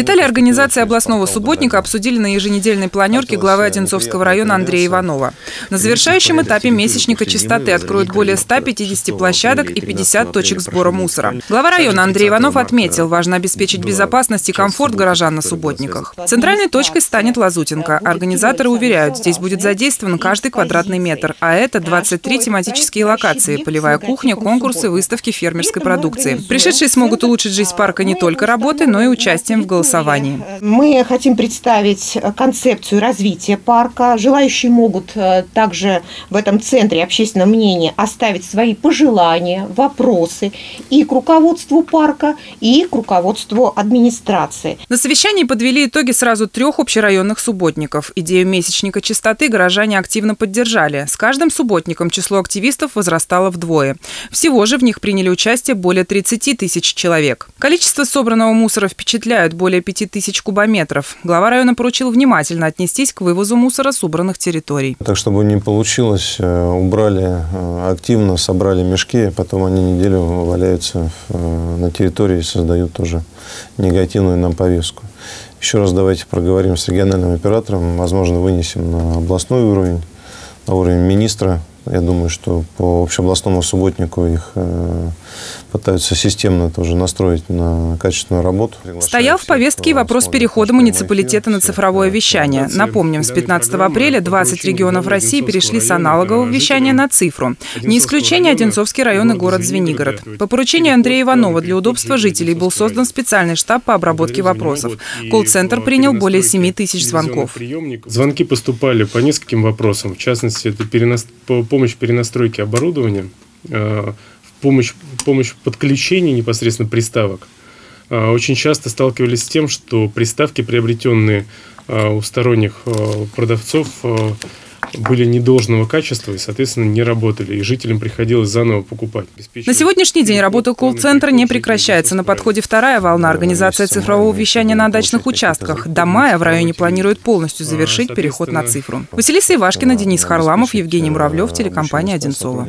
Детали организации областного субботника обсудили на еженедельной планерке главы Одинцовского района Андрея Иванова. На завершающем этапе месячника чистоты откроют более 150 площадок и 50 точек сбора мусора. Глава района Андрей Иванов отметил, важно обеспечить безопасность и комфорт горожан на субботниках. Центральной точкой станет Лазутинка. Организаторы уверяют, здесь будет задействован каждый квадратный метр, а это 23 тематические локации, полевая кухня, конкурсы, выставки фермерской продукции. Пришедшие смогут улучшить жизнь парка не только работой, но и участием в голосовании. Мы хотим представить концепцию развития парка. Желающие могут э, также в этом центре общественного мнения оставить свои пожелания, вопросы и к руководству парка, и к руководству администрации. На совещании подвели итоги сразу трех общерайонных субботников. Идею месячника чистоты горожане активно поддержали. С каждым субботником число активистов возрастало вдвое. Всего же в них приняли участие более 30 тысяч человек. Количество собранного мусора впечатляют – более 5 тысяч кубометров. Глава района поручил внимательно отнестись к вывозу мусора с убранных территорий. Так, чтобы не получилось, э, убрали э, активно, собрали мешки, потом они неделю валяются э, на территории и создают тоже негативную нам повестку. Еще раз давайте проговорим с региональным оператором, возможно, вынесем на областной уровень, на уровень министра я думаю, что по общеобластному субботнику их э, пытаются системно тоже настроить на качественную работу. Стоял в повестке вопрос перехода муниципалитета на цифровое вещание. Напомним, с 15 апреля 20 регионов России перешли с аналогового вещания на цифру. Не исключение Одинцовский район и город Звенигород. По поручению Андрея Иванова для удобства жителей был создан специальный штаб по обработке вопросов. Колл-центр принял более 7 тысяч звонков. Звонки поступали по нескольким вопросам. В частности, это перенос помощь перенастройки оборудования, э, помощь, помощь подключения непосредственно приставок. Э, очень часто сталкивались с тем, что приставки, приобретенные э, у сторонних продавцов, были недолжного качества и, соответственно, не работали. И жителям приходилось заново покупать. На сегодняшний день работа колл-центра не прекращается. На подходе вторая волна организации цифрового вещания на дачных участках. До мая в районе планируют полностью завершить переход на цифру. Василиса Ивашкина, Денис Харламов, Евгений Муравлев, телекомпания «Одинцова».